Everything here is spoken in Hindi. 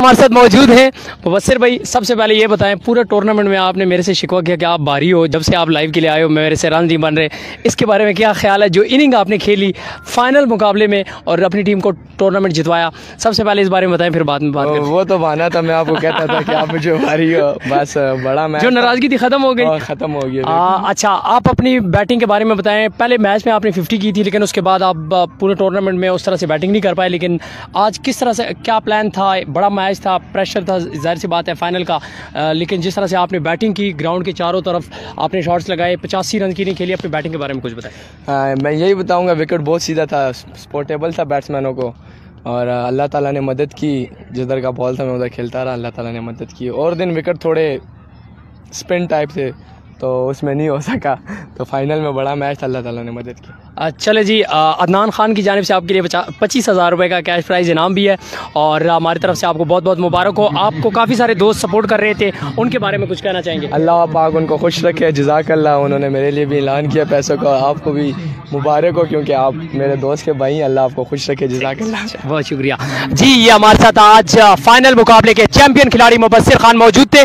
हमारे साथ मौजूद हैं। मुबसर भाई सबसे पहले ये बताएँ पूरे टूर्नामेंट में आपने मेरे से शिकवा किया कि आप बारी हो जब से आप लाइव के लिए आए हो मेरे से रन नहीं बन रहे इसके बारे में क्या ख्याल है? जो इनिंग आपने खेली फाइनल मुकाबले में और अपनी टीम को टूर्नामेंट जितवाया सबसे पहले इस बारे में बताएँ फिर बाद में बात वो तो बहाना था मैं आपको कहता था कि आप मुझे मारी हो बस बड़ा मैच जो नाराज़गी थी खत्म हो गई। खत्म हो आ, अच्छा आप अपनी बैटिंग के बारे में बताएँ। पहले मैच में आपने 50 की थी लेकिन उसके बाद आप पूरे टूर्नामेंट में उस तरह से बैटिंग नहीं कर पाए लेकिन आज किस तरह से क्या प्लान था? बड़ा मैच था प्रेशर था ज़ाहिर सी बात है फाइनल का। आ, लेकिन जिस तरह से आपने बैटिंग की ग्राउंड के चारों तरफ़ आपने शॉट्स लगाए पचासी रन की नहीं खेली अपनी बैटिंग के बारे में कुछ बताएँ। मैं यही बताऊँगा विकेट बहुत सीधा था स्पोर्टेबल था बैट्समैनों को। और अल्लाह ताला ने मदद की जिधर का बॉल था मैं उधर खेलता रहा अल्लाह ताला ने मदद की। और दिन विकेट थोड़े स्पिन टाइप थे तो उसमें नहीं हो सका तो फाइनल में बड़ा मैच था अल्लाह ताला ने मदद की। चले जी अदनान खान की जानब से आपके लिए पच्चीस हज़ार रुपये का कैश प्राइज़ इनाम भी है और हमारी तरफ़ से आपको बहुत बहुत मुबारक हो। आपको काफ़ी सारे दोस्त सपोर्ट कर रहे थे उनके बारे में कुछ कहना चाहेंगे? अल्लाह पाक उनको खुश रखे जजाक अल्लाह उन्होंने मेरे लिए भी ऐलान किया पैसों का आपको भी मुबारक हो क्योंकि आप मेरे दोस्त के भाई अल्लाह आपको खुश रखे जजाक बहुत शुक्रिया। जी ये हमारे साथ आज फाइनल मुकाबले के चैंपियन खिलाड़ी मुबसर खान मौजूद थे।